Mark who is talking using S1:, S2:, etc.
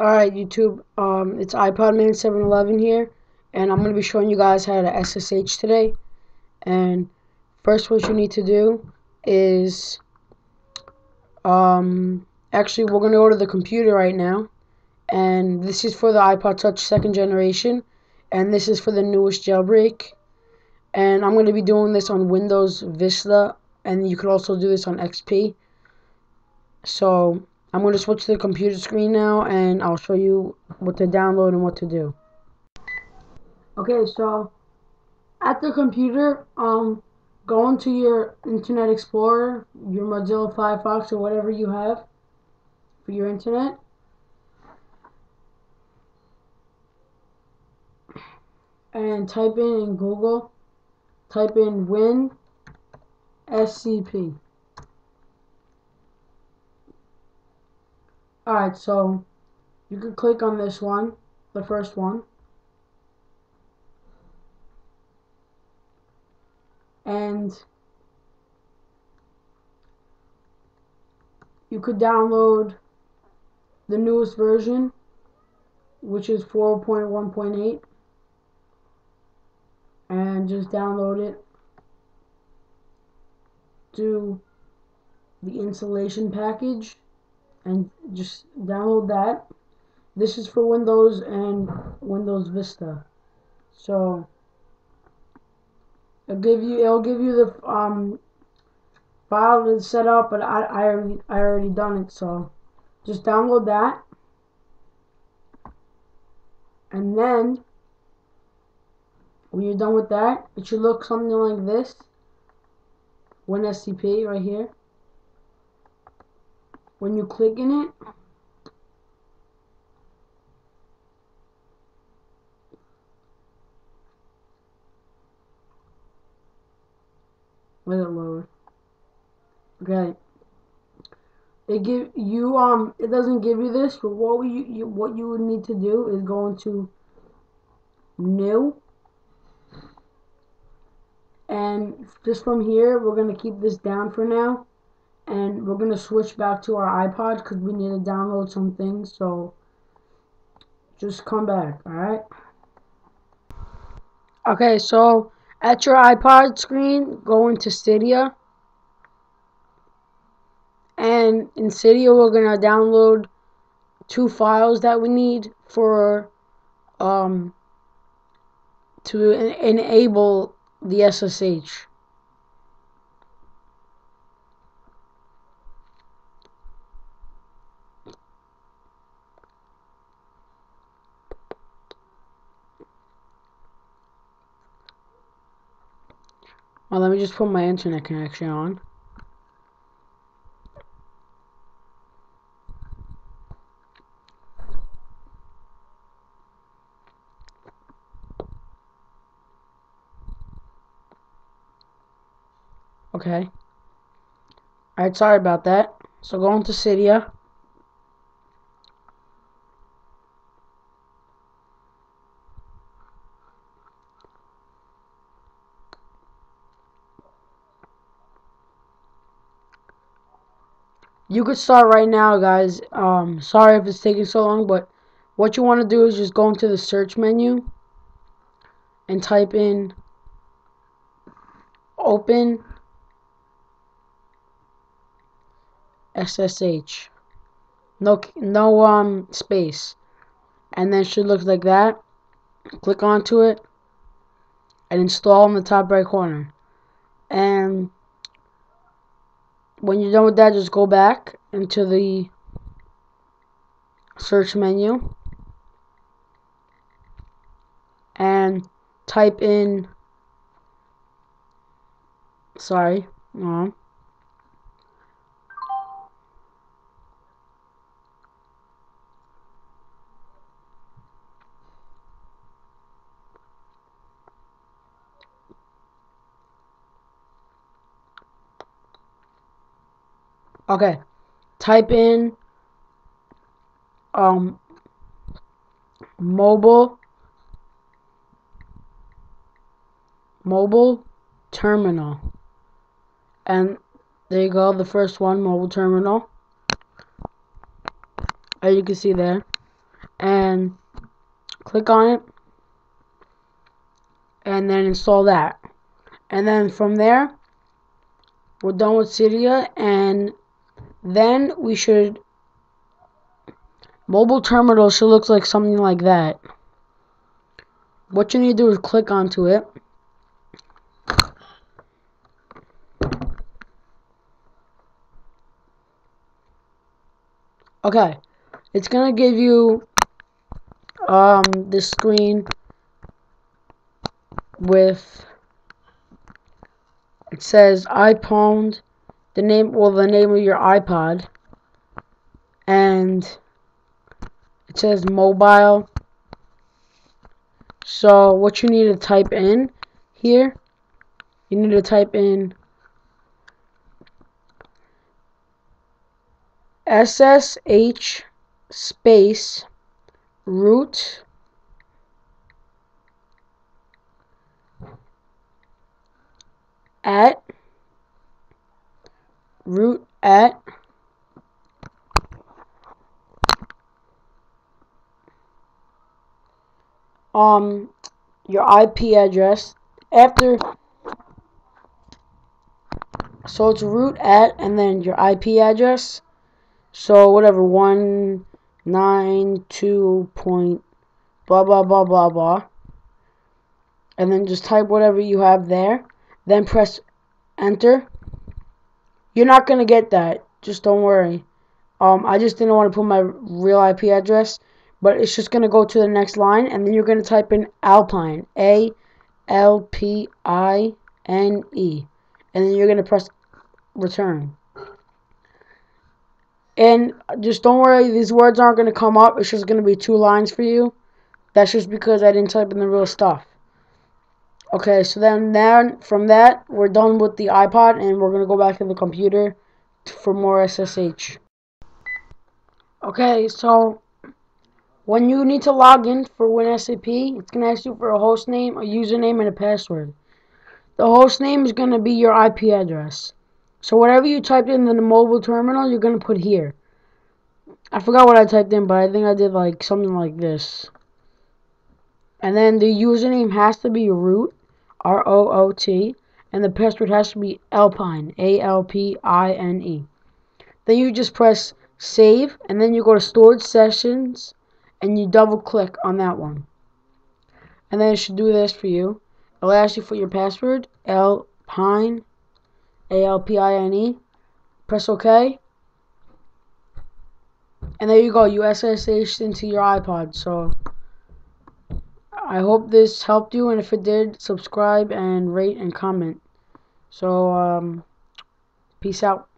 S1: Alright YouTube, um, it's iPodman711 here, and I'm going to be showing you guys how to SSH today. And first what you need to do is, um, actually we're going to go to the computer right now. And this is for the iPod Touch second generation, and this is for the newest jailbreak. And I'm going to be doing this on Windows Vista, and you could also do this on XP. So, I'm going to switch to the computer screen now and I'll show you what to download and what to do. Okay, so at the computer, um, go into your Internet Explorer, your Mozilla Firefox or whatever you have for your internet. And type in in Google, type in Win Alright, so you can click on this one, the first one. And you could download the newest version, which is 4.1.8, and just download it. Do the installation package and just download that. This is for Windows and Windows Vista. So it'll give you it'll give you the um file to set up, but I I already I already done it. So just download that, and then when you're done with that, it should look something like this. WinSCP right here when you click in it let it load okay. It give you um it doesn't give you this but what you, you what you would need to do is go into new. And just from here we're going to keep this down for now and we're gonna switch back to our iPod because we need to download some things so just come back alright? Okay so at your iPod screen go into Cydia and in Cydia we're gonna download two files that we need for um to en enable the SSH Well, let me just put my internet connection on. Okay. Alright, sorry about that. So go into Cydia. You could start right now guys. Um sorry if it's taking so long but what you want to do is just go into the search menu and type in open SSH no no um space. And then should look like that. Click onto it and install in the top right corner. And when you're done with that, just go back into the search menu and type in sorry no Okay. Type in um mobile mobile terminal. And there you go, the first one, mobile terminal. As you can see there. and click on it and then install that and then from there we're done with Cydia and then we should mobile terminal should look like something like that. What you need to do is click onto it. Okay it's gonna give you um this screen with it says iPhone the name well the name of your iPod and it says mobile. So what you need to type in here you need to type in SSH space root at root at um your IP address. After so it's root at and then your IP address. So whatever one nine two point blah blah blah blah blah. And then just type whatever you have there. Then press enter you're not gonna get that. Just don't worry. Um I just didn't want to put my real IP address but it's just gonna go to the next line and then you're gonna type in Alpine. A L P I N E. And then you're gonna press return. And just don't worry these words aren't gonna come up. It's just gonna be two lines for you. That's just because I didn't type in the real stuff Okay, so then, then from that, we're done with the iPod, and we're going to go back to the computer for more SSH. Okay, so when you need to log in for WinSCP, it's going to ask you for a host name, a username, and a password. The host name is going to be your IP address. So whatever you typed in the mobile terminal, you're going to put here. I forgot what I typed in, but I think I did like something like this. And then the username has to be root R O O T, and the password has to be Alpine, A L P I N E. Then you just press save, and then you go to storage sessions, and you double click on that one. And then it should do this for you. It'll ask you for your password, Alpine, A L P I N E. Press OK. And there you go, you SSH into your iPod. So I hope this helped you, and if it did, subscribe and rate and comment. So, um, peace out.